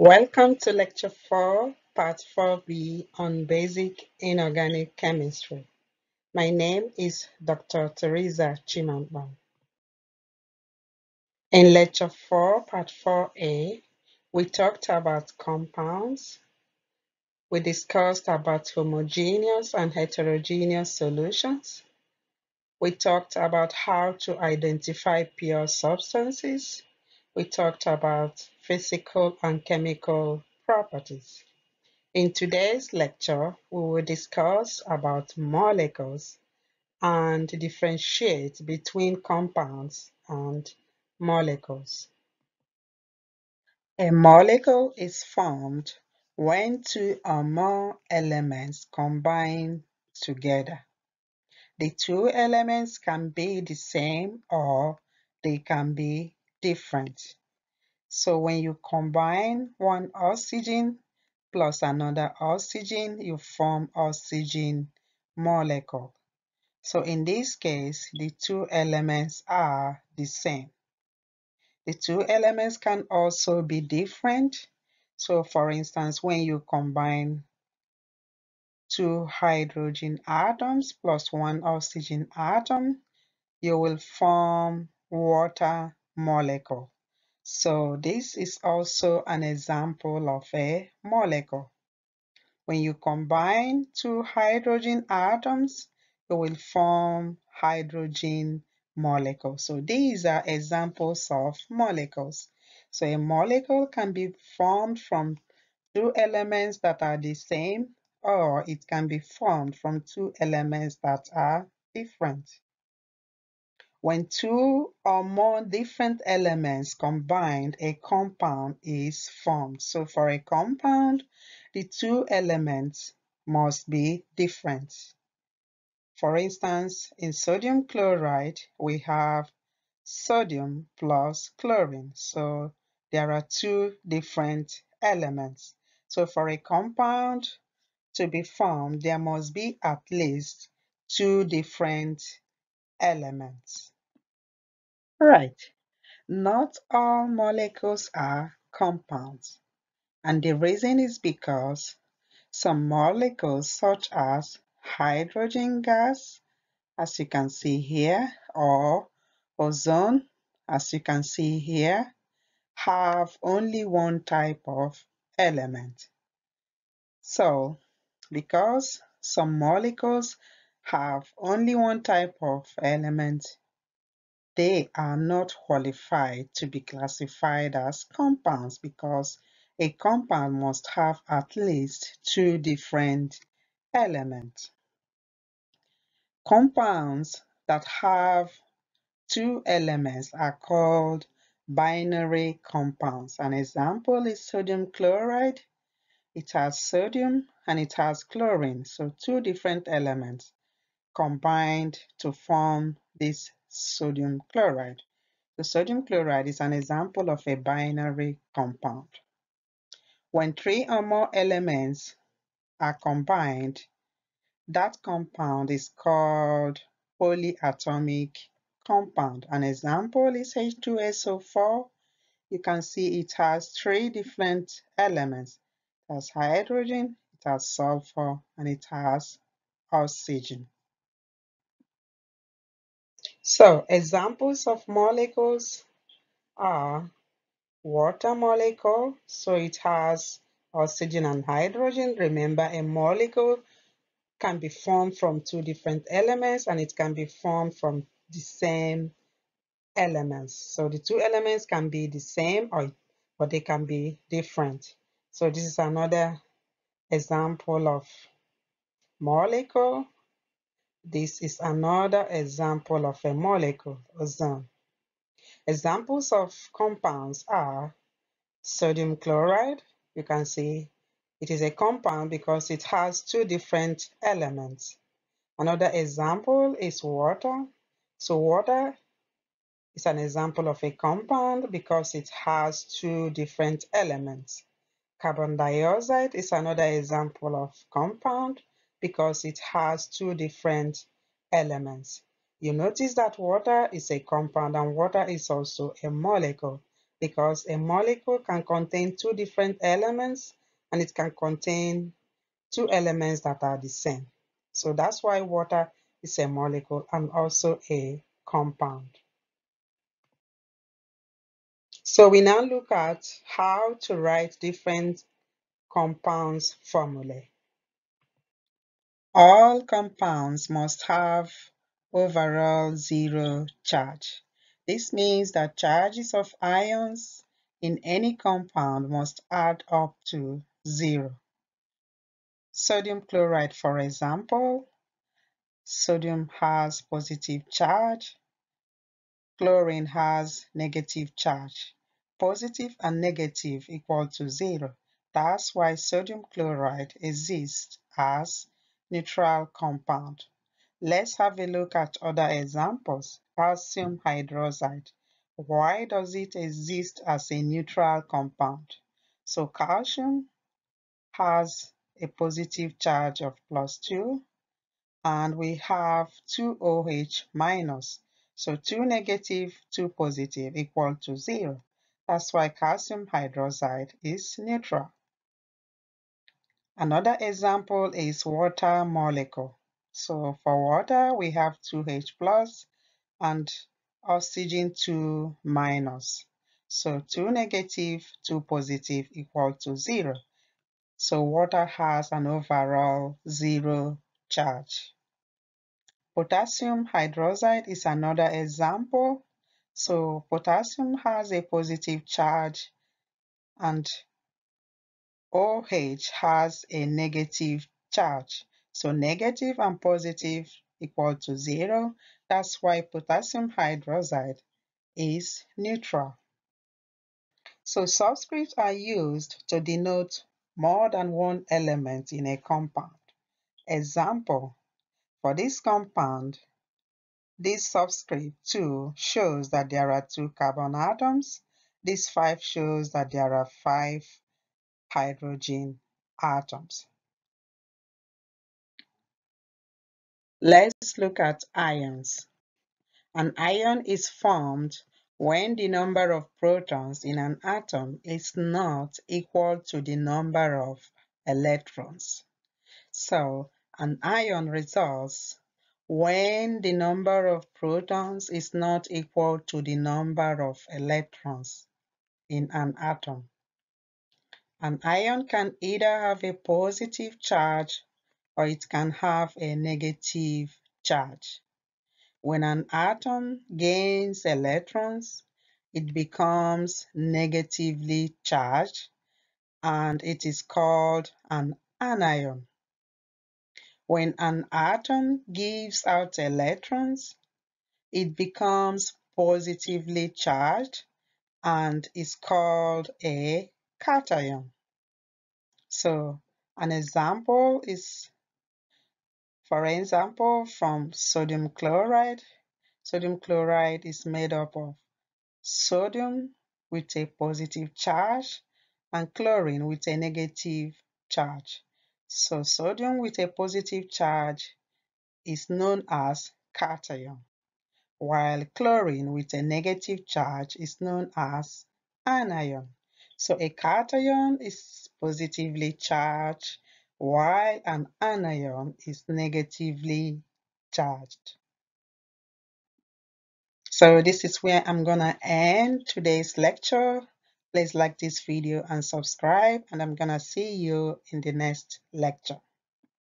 Welcome to Lecture 4, Part 4b on Basic Inorganic Chemistry. My name is Dr. Theresa Chimamkpam. In Lecture 4, Part 4a, we talked about compounds. We discussed about homogeneous and heterogeneous solutions. We talked about how to identify pure substances. We talked about physical and chemical properties. In today's lecture, we will discuss about molecules and differentiate between compounds and molecules. A molecule is formed when two or more elements combine together. The two elements can be the same or they can be different. So when you combine one oxygen plus another oxygen, you form oxygen molecule. So in this case, the two elements are the same. The two elements can also be different. So for instance, when you combine two hydrogen atoms plus one oxygen atom, you will form water molecule. So this is also an example of a molecule. When you combine two hydrogen atoms, you will form hydrogen molecule. So these are examples of molecules. So a molecule can be formed from two elements that are the same or it can be formed from two elements that are different. When two or more different elements combined, a compound is formed. So for a compound, the two elements must be different. For instance, in sodium chloride, we have sodium plus chlorine. So there are two different elements. So for a compound to be formed, there must be at least two different elements. Right. Not all molecules are compounds. And the reason is because some molecules such as hydrogen gas, as you can see here, or ozone, as you can see here, have only one type of element. So, because some molecules have only one type of element, they are not qualified to be classified as compounds because a compound must have at least two different elements. Compounds that have two elements are called binary compounds. An example is sodium chloride. It has sodium and it has chlorine, so two different elements combined to form this sodium chloride. The sodium chloride is an example of a binary compound. When three or more elements are combined, that compound is called polyatomic compound. An example is H2SO4. You can see it has three different elements. It has hydrogen, it has sulfur, and it has oxygen. So examples of molecules are water molecule. So it has oxygen and hydrogen. Remember a molecule can be formed from two different elements and it can be formed from the same elements. So the two elements can be the same or but they can be different. So this is another example of molecule this is another example of a molecule, ozone. Examples of compounds are sodium chloride. You can see it is a compound because it has two different elements. Another example is water. So water is an example of a compound because it has two different elements. Carbon dioxide is another example of compound because it has two different elements. You notice that water is a compound and water is also a molecule. because a molecule can contain two different elements and it can contain two elements that are the same. So that's why water is a molecule and also a compound. So we now look at how to write different compounds formulae. All compounds must have overall zero charge. This means that charges of ions in any compound must add up to zero. Sodium chloride, for example, sodium has positive charge, chlorine has negative charge. Positive and negative equal to zero. That's why sodium chloride exists as neutral compound. Let's have a look at other examples. Calcium hydroxide. Why does it exist as a neutral compound? So calcium has a positive charge of plus 2 and we have 2 OH minus. So 2 negative, 2 positive equal to 0. That's why calcium hydroxide is neutral. Another example is water molecule. So for water, we have 2H plus and oxygen 2 minus. So 2 negative, 2 positive equal to 0. So water has an overall zero charge. Potassium hydroxide is another example. So potassium has a positive charge and OH has a negative charge. So negative and positive equal to zero. That's why potassium hydroxide is neutral. So subscripts are used to denote more than one element in a compound. Example, for this compound, this subscript 2 shows that there are two carbon atoms. This 5 shows that there are 5 hydrogen atoms. Let's look at ions. An ion is formed when the number of protons in an atom is not equal to the number of electrons. So, an ion results when the number of protons is not equal to the number of electrons in an atom. An ion can either have a positive charge or it can have a negative charge. When an atom gains electrons, it becomes negatively charged and it is called an anion. When an atom gives out electrons, it becomes positively charged and is called a cation. So an example is, for example, from sodium chloride. Sodium chloride is made up of sodium with a positive charge and chlorine with a negative charge. So sodium with a positive charge is known as cation while chlorine with a negative charge is known as anion. So a cation is positively charged while an anion is negatively charged. So this is where I'm gonna end today's lecture. Please like this video and subscribe and I'm gonna see you in the next lecture.